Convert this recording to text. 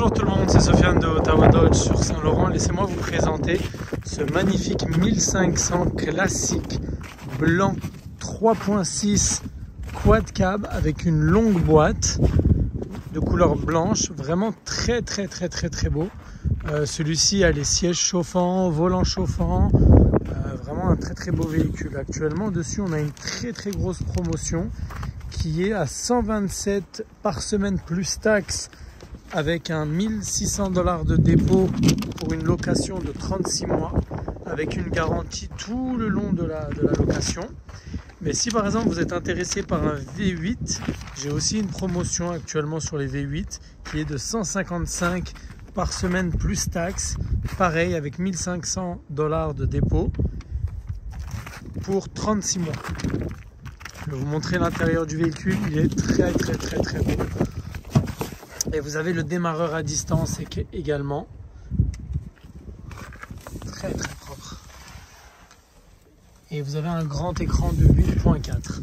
Bonjour tout le monde, c'est Sofiane de Ottawa Dodge sur Saint-Laurent. Laissez-moi vous présenter ce magnifique 1500 classique blanc 3.6 quad cab avec une longue boîte de couleur blanche, vraiment très très très très très beau. Euh, celui-ci a les sièges chauffants, volant chauffant, euh, vraiment un très très beau véhicule. Actuellement dessus on a une très très grosse promotion qui est à 127 par semaine plus taxes avec un 1600 dollars de dépôt pour une location de 36 mois avec une garantie tout le long de la, location. Mais si par exemple vous êtes intéressé par un V8, j'ai aussi une promotion actuellement sur les V8 qui est de 155 par semaine plus taxes, pareil avec 1500 dollars de dépôt pour 36 mois. Je vais vous montrer l'intérieur du véhicule, il est très très très très beau. Et vous avez le démarreur à distance également. Très très propre. Et vous avez un grand écran de 8.4.